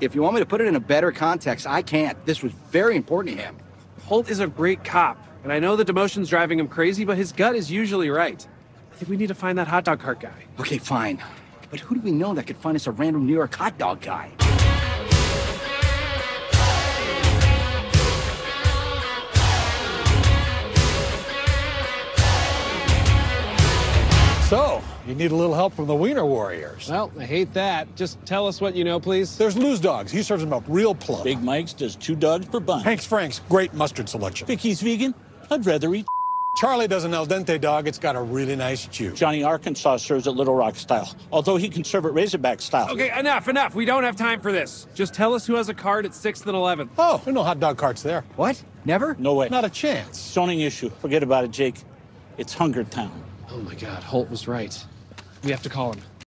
If you want me to put it in a better context, I can't. This was very important to him. Holt is a great cop, and I know the demotion's driving him crazy, but his gut is usually right. I think we need to find that hot dog cart guy. Okay, fine. But who do we know that could find us a random New York hot dog guy? So, you need a little help from the Wiener Warriors. Well, I hate that. Just tell us what you know, please. There's Lou's Dogs. He serves them up real plump. Big Mike's does two dogs per bun. Hank's Frank's, great mustard selection. Vicky's vegan. I'd rather eat. Charlie does an al dente dog. It's got a really nice chew. Johnny Arkansas serves it Little Rock style, although he can serve it Razorback style. Okay, enough, enough. We don't have time for this. Just tell us who has a card at 6th and 11th. Oh, there are no hot dog carts there. What? Never? No way. Not a chance. Zoning issue. Forget about it, Jake. It's Hunger Town. Oh my god, Holt was right. We have to call him.